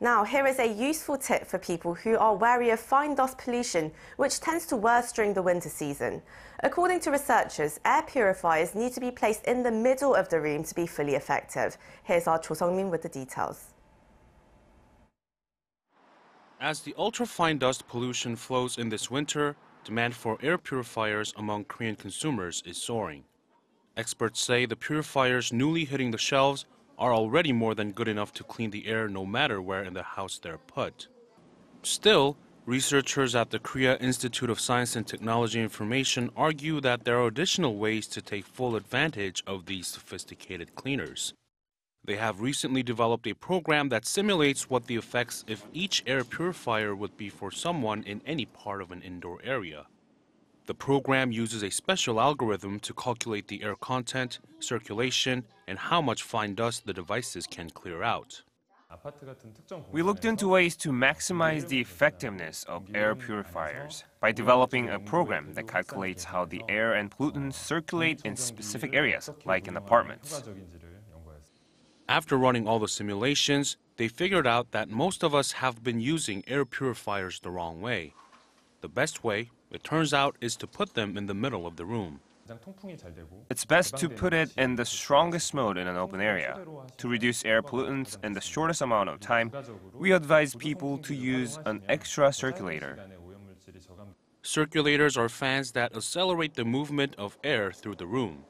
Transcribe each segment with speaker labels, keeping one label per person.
Speaker 1: Now, here is a useful tip for people who are wary of fine dust pollution, which tends to worse during the winter season. According to researchers, air purifiers need to be placed in the middle of the room to be fully effective. Here's our Cho Sung-min with the details.
Speaker 2: As the ultrafine dust pollution flows in this winter, demand for air purifiers among Korean consumers is soaring. Experts say the purifiers newly hitting the shelves are already more than good enough to clean the air no matter where in the house they're put. Still, researchers at the Korea Institute of Science and Technology Information argue that there are additional ways to take full advantage of these sophisticated cleaners. They have recently developed a program that simulates what the effects if each air purifier would be for someone in any part of an indoor area. The program uses a special algorithm to calculate the air content, circulation, and how much fine dust the devices can clear out.
Speaker 3: We looked into ways to maximize the effectiveness of air purifiers by developing a program that calculates how the air and pollutants circulate in specific areas, like in apartments.
Speaker 2: After running all the simulations, they figured out that most of us have been using air purifiers the wrong way. The best way it turns out, is to put them in the middle of the room.
Speaker 3: It's best to put it in the strongest mode in an open area. To reduce air pollutants in the shortest amount of time, we advise people to use an extra circulator.
Speaker 2: Circulators are fans that accelerate the movement of air through the room.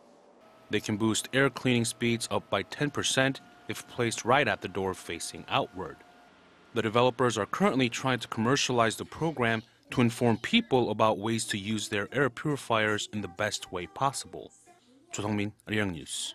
Speaker 2: They can boost air cleaning speeds up by 10% if placed right at the door facing outward. The developers are currently trying to commercialize the program to inform people about ways to use their air purifiers in the best way possible. 조성민, 아리랑뉴스.